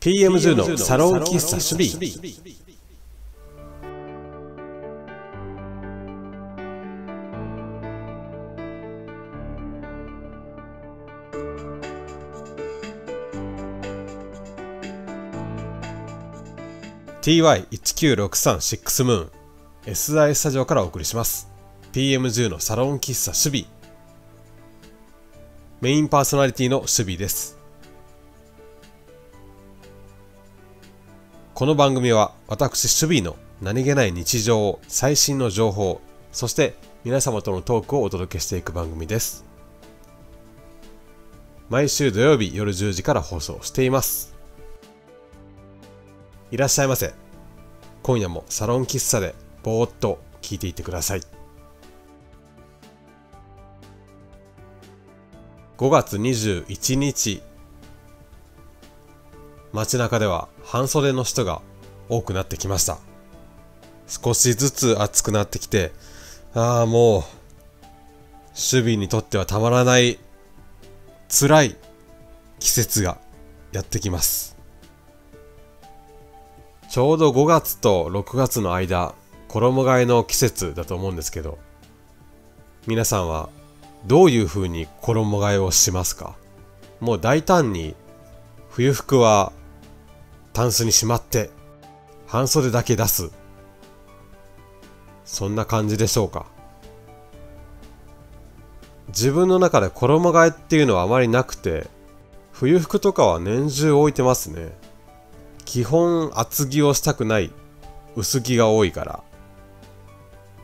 PM10 のサロン喫茶守備。TY19636 ムーン。SI スタジオからお送りします。PM10 のサロン喫茶守備メインパーソナリティの守備ですこの番組は私守備の何気ない日常最新の情報そして皆様とのトークをお届けしていく番組です。毎週土曜日夜10時から放送しています。いらっしゃいませ。今夜もサロン喫茶でぼーっと聞いていってください。5月21日街中では半袖の人が多くなってきました。少しずつ暑くなってきてああもう守備にとってはたまらない辛い季節がやってきます。ちょうど5月と6月の間衣替えの季節だと思うんですけど皆さんはどういう風に衣替えをしますか？もう大胆に冬服はタンスにしまって、半袖だけ出す。そんな感じでしょうか。自分の中で衣替えっていうのはあまりなくて、冬服とかは年中置いてますね。基本厚着をしたくない薄着が多いから。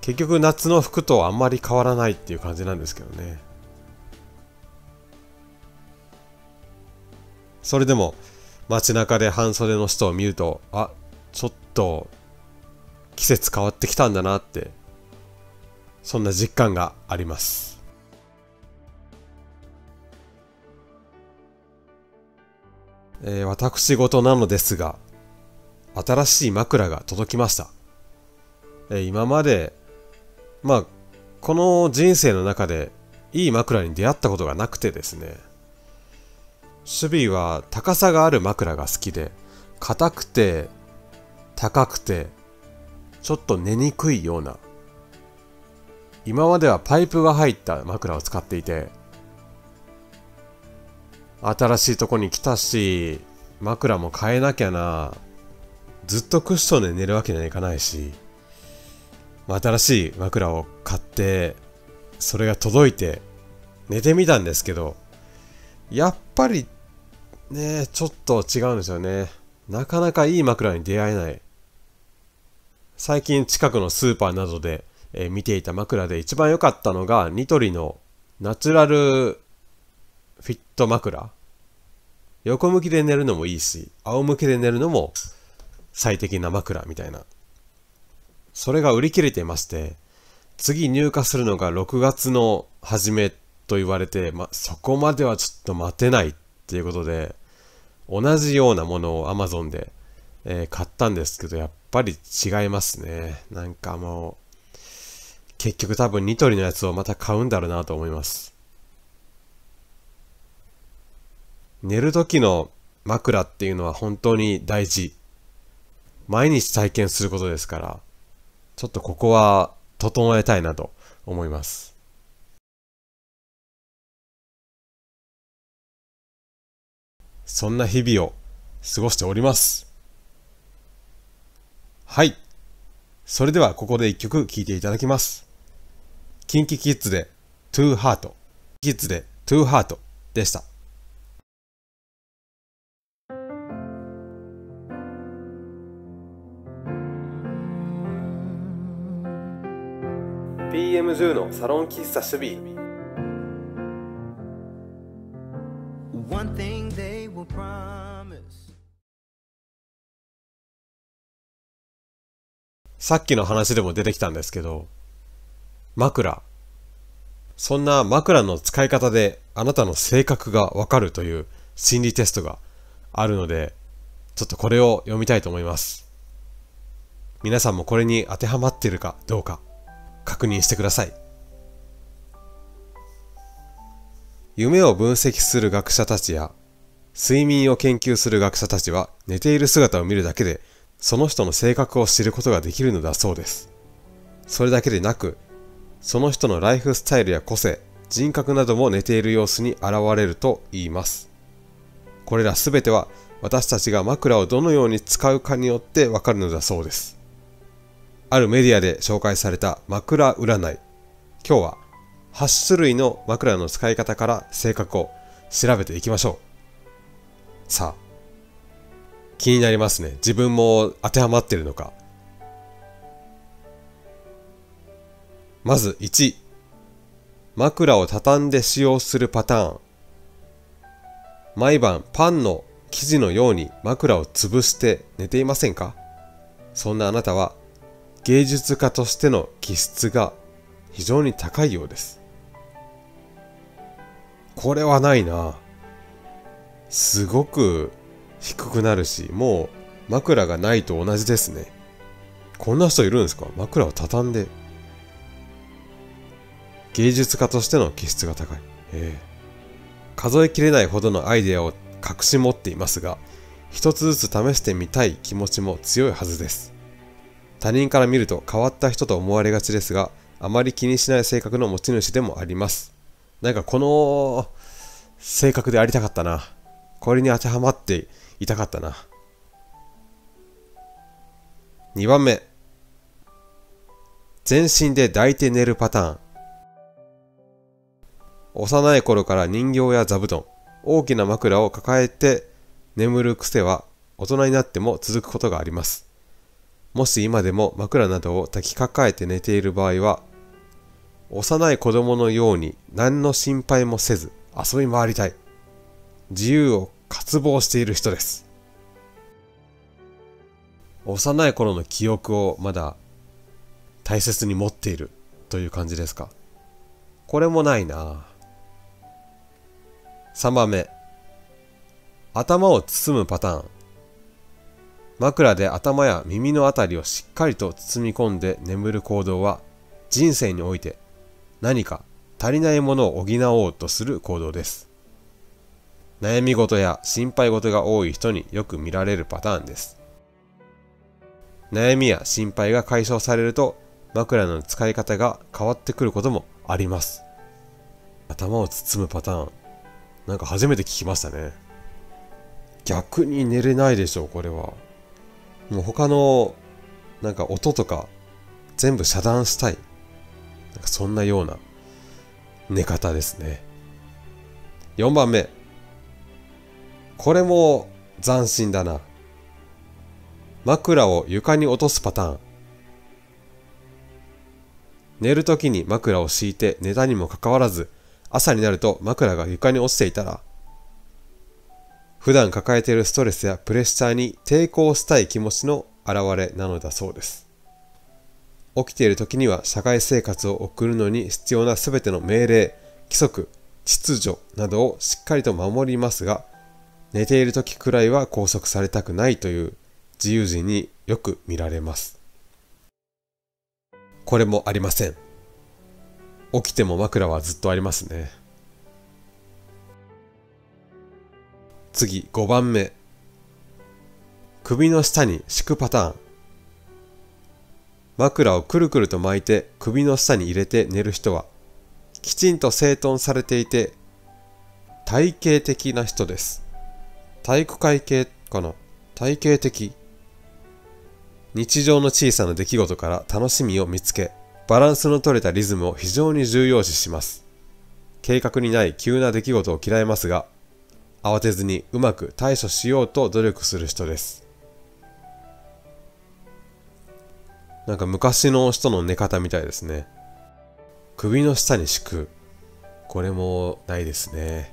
結局夏の服とあんまり変わらないっていう感じなんですけどね。それでも街中で半袖の人を見ると、あ、ちょっと季節変わってきたんだなって、そんな実感があります。えー、私事なのですが、新しい枕が届きました。えー、今まで、まあ、この人生の中でいい枕に出会ったことがなくてですね、守備は高さがある枕が好きで、硬くて、高くて、ちょっと寝にくいような。今まではパイプが入った枕を使っていて、新しいとこに来たし、枕も変えなきゃな。ずっとクッションで寝るわけにはいかないし、新しい枕を買って、それが届いて、寝てみたんですけど、やっぱりねちょっと違うんですよね。なかなかいい枕に出会えない。最近近くのスーパーなどで、えー、見ていた枕で一番良かったのがニトリのナチュラルフィット枕。横向きで寝るのもいいし、仰向けで寝るのも最適な枕みたいな。それが売り切れてまして、次入荷するのが6月の初めと言われて、ま、そこまではちょっと待てないっていうことで、同じようなものを Amazon で、えー、買ったんですけど、やっぱり違いますね。なんかもう、結局多分ニトリのやつをまた買うんだろうなと思います。寝る時の枕っていうのは本当に大事。毎日体験することですから、ちょっとここは整えたいなと思います。そんな日々を過ごしております。はい。それではここで一曲聴いていただきます。キンキキッズで Too Heart。キッズで Too Heart でした。PM10 のサロン喫茶守備さっきの話でも出てきたんですけど、枕。そんな枕の使い方であなたの性格がわかるという心理テストがあるので、ちょっとこれを読みたいと思います。皆さんもこれに当てはまっているかどうか確認してください。夢を分析する学者たちや睡眠を研究する学者たちは寝ている姿を見るだけでその人の性格を知ることができるのだそうです。それだけでなく、その人のライフスタイルや個性、人格なども寝ている様子に現れると言います。これらすべては私たちが枕をどのように使うかによってわかるのだそうです。あるメディアで紹介された枕占い。今日は8種類の枕の使い方から性格を調べていきましょう。さあ、気になりますね。自分も当てはまってるのか。まず1、枕を畳んで使用するパターン。毎晩パンの生地のように枕を潰して寝ていませんか？そんなあなたは芸術家としての気質が非常に高いようです。これはないな。すごく低くなるし、もう枕がないと同じですね。こんな人いるんですか？枕を畳んで。芸術家としての気質が高い。ええ数えきれないほどのアイデアを隠し持っていますが、一つずつ試してみたい気持ちも強いはずです。他人から見ると変わった人と思われがちですが、あまり気にしない性格の持ち主でもあります。なんかこの性格でありたかったな。これに当てはまっていたかったな。2番目。全身で抱いて寝るパターン。幼い頃から人形や座布団、大きな枕を抱えて眠る癖は大人になっても続くことがあります。もし今でも枕などを抱きかかえて寝ている場合は、幼い子供のように何の心配もせず遊び回りたい。自由を渇望している人です。幼い頃の記憶をまだ大切に持っているという感じですか？これもないな3番目。頭を包むパターン。枕で頭や耳のあたりをしっかりと包み込んで眠る行動は人生において何か足りないものを補おうとする行動です。悩み事や心配事が多い人によく見られるパターンです。悩みや心配が解消されると枕の使い方が変わってくることもあります。頭を包むパターン。なんか初めて聞きましたね。逆に寝れないでしょう、これは。もう他の、なんか音とか、全部遮断したい。なんかそんなような寝方ですね。4番目。これも斬新だな。枕を床に落とすパターン。寝るときに枕を敷いて寝たにもかかわらず、朝になると枕が床に落ちていたら、普段抱えているストレスやプレッシャーに抵抗したい気持ちの表れなのだそうです。起きている時には社会生活を送るのに必要な全ての命令、規則、秩序などをしっかりと守りますが、寝ている時くらいは拘束されたくないという自由人によく見られます。これもありません。起きても枕はずっとありますね。次、5番目。首の下に敷くパターン。枕をくるくると巻いて首の下に入れて寝る人は、きちんと整頓されていて、体型的な人です。体育会系かな？体型的。日常の小さな出来事から楽しみを見つけ、バランスの取れたリズムを非常に重要視します。計画にない急な出来事を嫌いますが、慌てずにうまく対処しようと努力する人です。なんか昔の人の寝方みたいですね。首の下に敷く。これもないですね。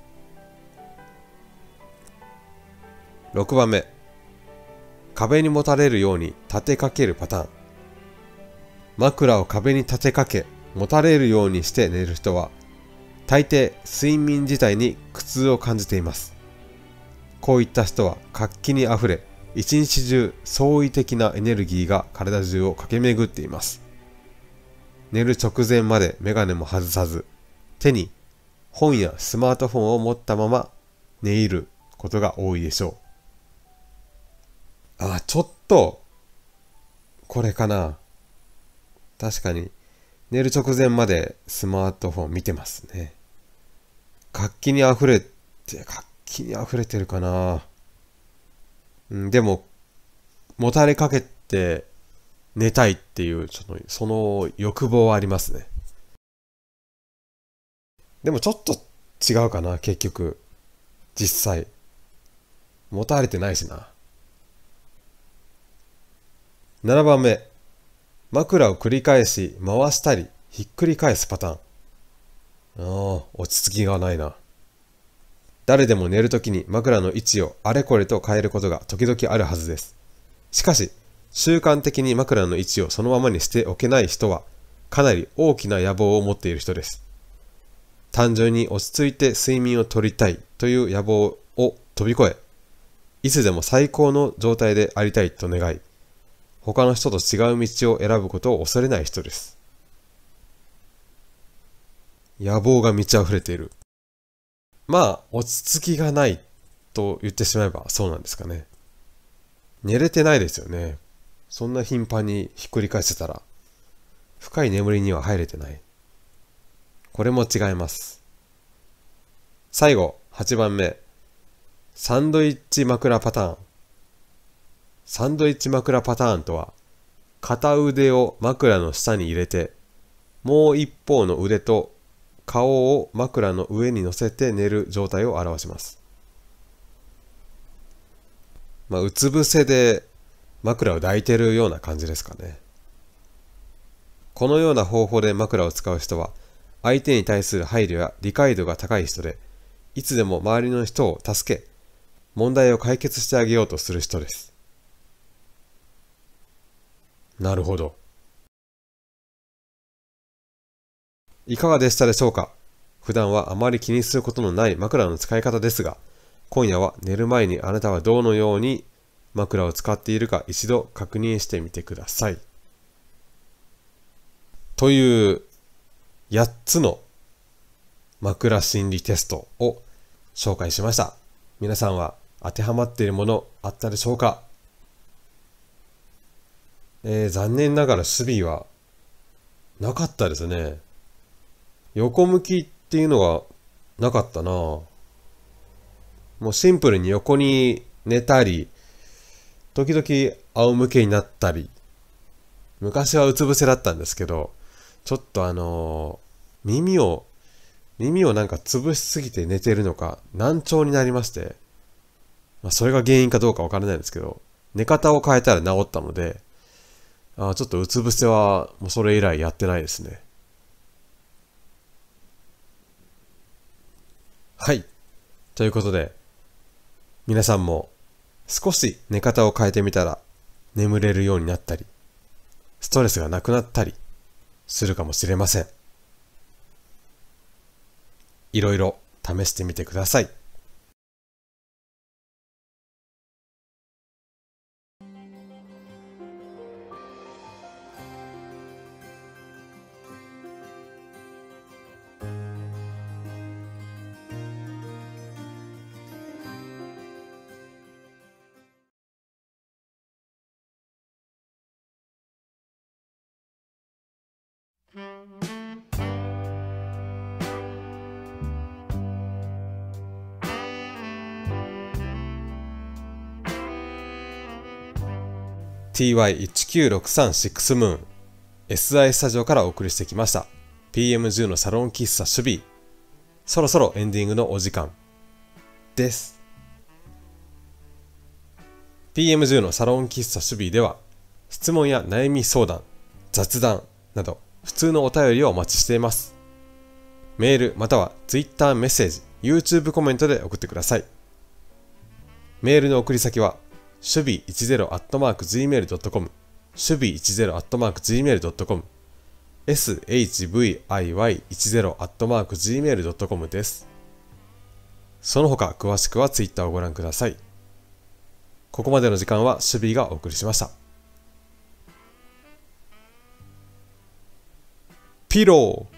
6番目。壁にもたれるように立てかけるパターン。枕を壁に立てかけ、もたれるようにして寝る人は、大抵睡眠自体に苦痛を感じています。こういった人は活気に溢れ、一日中創意的なエネルギーが体中を駆け巡っています。寝る直前までメガネも外さず、手に本やスマートフォンを持ったまま寝入ることが多いでしょう。あ、ちょっと、これかな。確かに、寝る直前までスマートフォン見てますね。活気に溢れて、活気に溢れてるかな。うん、でも、もたれかけて寝たいっていう、ちょっと、その欲望はありますね。でもちょっと違うかな、結局。実際。持たれてないしな。7番目。枕を繰り返し回したりひっくり返すパターン。ああ、落ち着きがないな。誰でも寝るときに枕の位置をあれこれと変えることが時々あるはずです。しかし、習慣的に枕の位置をそのままにしておけない人は、かなり大きな野望を持っている人です。単純に落ち着いて睡眠をとりたいという野望を飛び越え、いつでも最高の状態でありたいと願い、他の人と違う道を選ぶことを恐れない人です。野望が満ち溢れている。まあ、落ち着きがないと言ってしまえばそうなんですかね。寝れてないですよね。そんな頻繁にひっくり返してたら、深い眠りには入れてない。これも違います。最後、8番目。サンドイッチ枕パターン。サンドイッチ枕パターンとは、片腕を枕の下に入れて、もう一方の腕と顔を枕の上に乗せて寝る状態を表します。まあ、うつ伏せで枕を抱いてるような感じですかね。このような方法で枕を使う人は、相手に対する配慮や理解度が高い人で、いつでも周りの人を助け、問題を解決してあげようとする人です。なるほど。いかがでしたでしょうか？普段はあまり気にすることのない枕の使い方ですが、今夜は寝る前にあなたはどのように枕を使っているか一度確認してみてください。という8つの枕心理テストを紹介しました。皆さんは当てはまっているものあったでしょうか？えー、残念ながら守備はなかったですね。横向きっていうのがなかったなもうシンプルに横に寝たり、時々仰向けになったり、昔はうつ伏せだったんですけど、ちょっとあのー、耳を耳をなんか潰しすぎて寝てるのか、難聴になりまして、まあ、それが原因かどうかわからないんですけど、寝方を変えたら治ったので、あちょっとうつ伏せはもうそれ以来やってないですね。はい。ということで、皆さんも少し寝方を変えてみたら眠れるようになったり、ストレスがなくなったりするかもしれません。いろいろ試してみてください。TY19636 ムーン SI スタジオからお送りしてきました。PM10 のサロン喫茶守備。そろそろエンディングのお時間です。PM10 のサロン喫茶守備では質問や悩み相談雑談など普通のお便りをお待ちしていますメールまたは Twitter メッセージ YouTube コメントで送ってくださいメールの送り先は守備 10-gmail.com 守備 10-gmail.com shviy10-gmail.com です。その他詳しくは Twitter をご覧ください。ここまでの時間は守備がお送りしました。ピロー